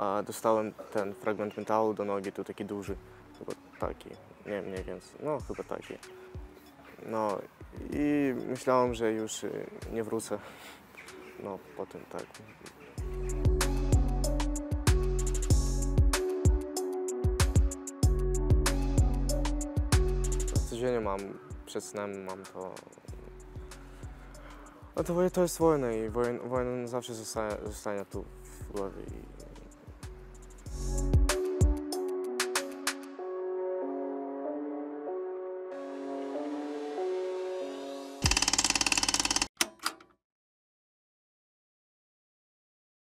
a dostałem ten fragment metalu do nogi, tu taki duży, chyba taki, nie mniej więcej, no chyba taki. No i myślałem, że już y, nie wrócę. No potem tak. Codziennie mam, przed snem mam to... No to, to jest wojna i wojna, wojna zawsze zostanie, zostanie tu w głowie i